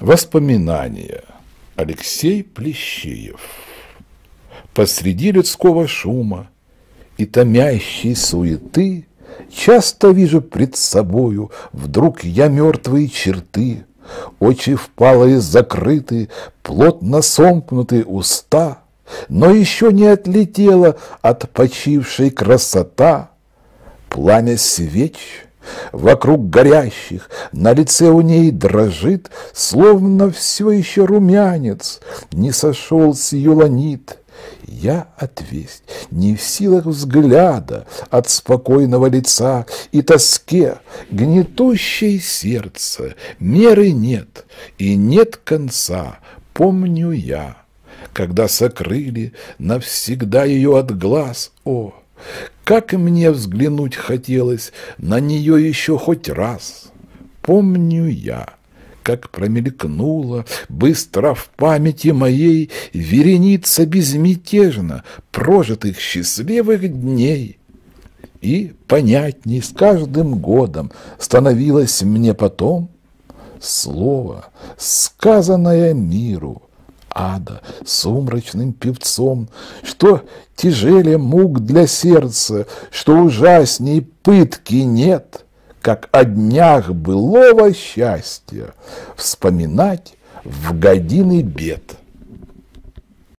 Воспоминания. Алексей Плещеев. Посреди людского шума и томящей суеты Часто вижу пред собою вдруг я мертвые черты, Очи впалые закрыты, плотно сомкнуты уста, Но еще не отлетела от почившей красота. Пламя свеч — Вокруг горящих на лице у ней дрожит, Словно все еще румянец, не сошел с ее ланит. Я отвесть не в силах взгляда От спокойного лица и тоске, Гнетущей сердце, меры нет и нет конца, Помню я, когда сокрыли навсегда ее от глаз, О, как мне взглянуть хотелось на нее еще хоть раз. Помню я, как промелькнула быстро в памяти моей вереница безмятежно прожитых счастливых дней. И понятней с каждым годом становилось мне потом слово, сказанное миру, ада сумрачным певцом, что тяжелее мук для сердца, что ужасней пытки нет, как о днях былого счастья вспоминать в годины бед.